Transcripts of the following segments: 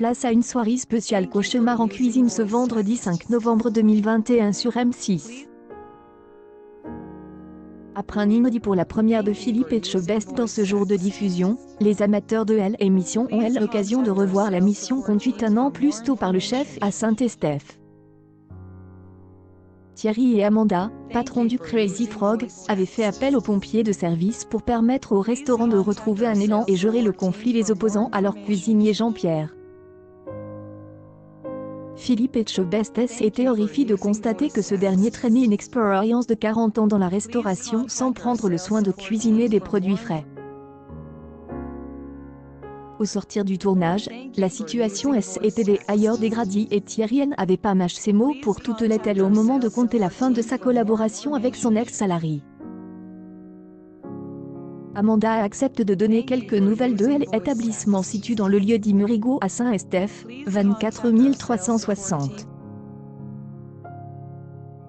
place à une soirée spéciale cauchemar en cuisine ce vendredi 5 novembre 2021 sur M6. Après un inédit pour la première de Philippe Etchebest dans ce jour de diffusion, les amateurs de L émission ont elle l'occasion de revoir la mission conduite un an plus tôt par le chef à Saint-Estèphe. Thierry et Amanda, patrons du Crazy Frog, avaient fait appel aux pompiers de service pour permettre au restaurant de retrouver un élan et gérer le conflit les opposants à leur cuisinier Jean-Pierre. Philippe Etchebest était horrifié de constater que ce dernier traînait une expérience de 40 ans dans la restauration sans prendre le soin de cuisiner des produits frais. Au sortir du tournage, la situation S était des ailleurs dégradée et Thierry n'avait pas mâché ses mots pour toute elle au moment de compter la fin de sa collaboration avec son ex-salarié. Amanda accepte de donner quelques nouvelles de l'établissement situé dans le lieu dit Murigo à Saint-Estèphe, 24 360.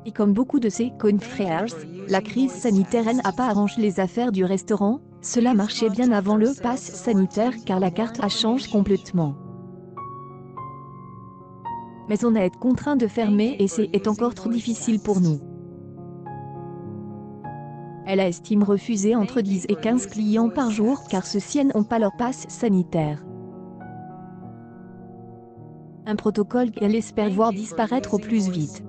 Et comme beaucoup de ses confrères, la crise sanitaire n'a pas arrangé les affaires du restaurant, cela marchait bien avant le pass sanitaire car la carte a changé complètement. Mais on a été contraint de fermer et c'est encore trop difficile pour nous. Elle estime refuser entre 10 et 15 clients par jour car ceux-ci n'ont pas leur passe sanitaire. Un protocole qu'elle espère voir disparaître au plus vite.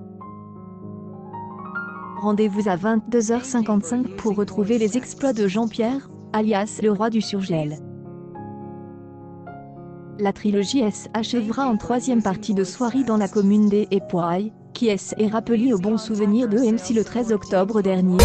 Rendez-vous à 22h55 pour retrouver les exploits de Jean-Pierre, alias le roi du surgel. La trilogie S achèvera en troisième partie de soirée dans la commune des Époires, qui est rappelée au bon souvenir de MC le 13 octobre dernier.